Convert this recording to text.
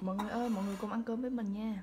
mọi người ơi mọi người cùng ăn cơm với mình nha.